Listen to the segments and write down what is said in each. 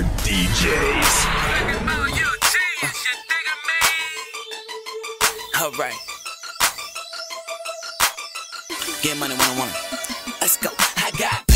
are DJs. All right. Get money one on one. Let's go. I got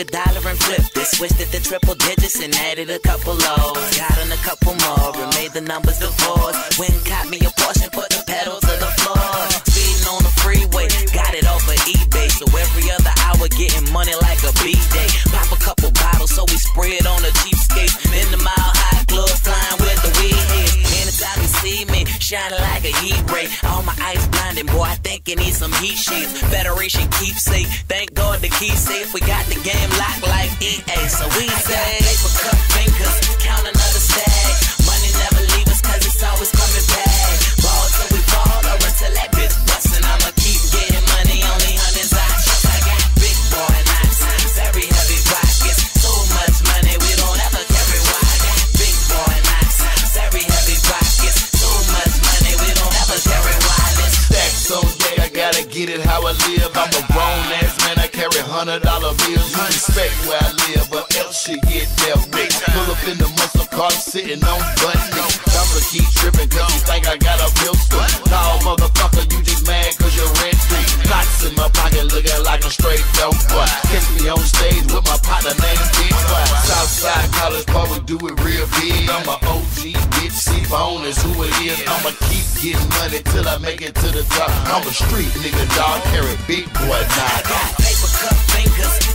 a dollar and flipped it, switched it to triple digits and added a couple O's. Got on a couple more and made the numbers divorce. And caught me a Porsche, put the pedal to the floor. Speeding on the freeway, got it off of eBay. So every other hour, getting money like a B-day. Pop a couple bottles, so we it on a cheapskate. In the mile high shining like a heat ray. All my eyes blinding, boy, I think it needs some heat sheets. Federation keepsake, thank God the key safe. We got the game locked like EA, so we say. It how I live. I'm a grown ass man, I carry hundred dollar bills. You respect where I live, but else shit get dealt with. Pull up in the muscle car, sitting on button. I'ma keep tripping, cause you think I got a pistol. Tall motherfucker, you just mad cause you're rent free. Lots in my pocket, looking like a straight dope boy. Catch me on stage with my partner named Big Boy. Southside College Park, we do it real big. I'm a OG, C-Bone is who it is. I'ma keep getting money till I make it to the top. I'm a street nigga, dog, carry big boy got paper cut fingers,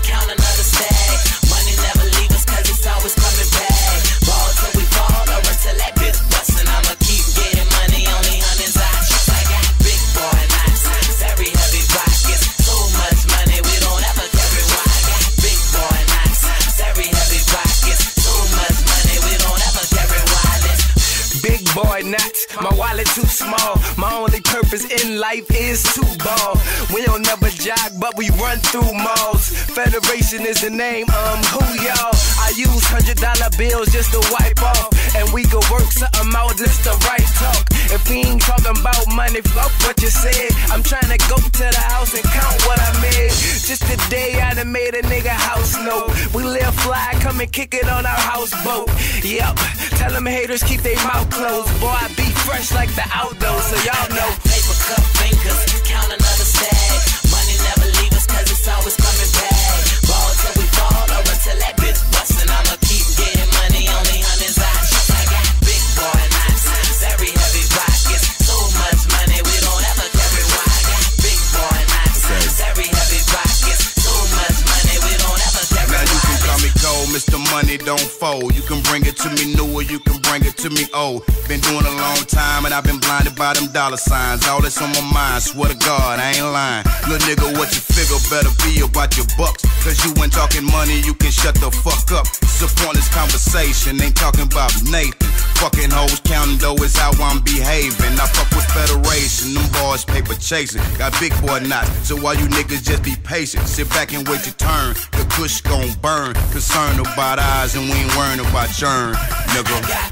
My wallet too small. My only purpose in life is to ball. We don't never jog, but we run through malls. Federation is the name, um, who y'all? I use hundred dollar bills just to wipe off. And we go work something out, this the right talk. If we ain't talking about money, fuck what you said. I'm trying to go to the house and count what I made. Just today I done made a nigga house note. We live fly, come and kick it on our houseboat. Yep, tell them haters keep their mouth closed. Boy, I be fresh like the outdoors, so y'all know. Paper cut fingers, count another stack. Money never leave us cause it's always coming back. Cold, Money don't fold. You can bring it to me new or you can bring it to me old. Been doing a long time and I've been blinded by them dollar signs. All that's on my mind, swear to God, I ain't lying. Little nigga, what you figure better be about your bucks. Cause you ain't talking money, you can shut the fuck up. It's a pointless conversation, ain't talking about Nathan. Fucking hoes counting though is how I'm behaving. I fuck with Federation, them boys paper chasing. Got big boy knots, so why you niggas just be patient? Sit back and wait your turn. The kush gon' burn. Concerned about eyes and we ain't worrying about churn, nigga.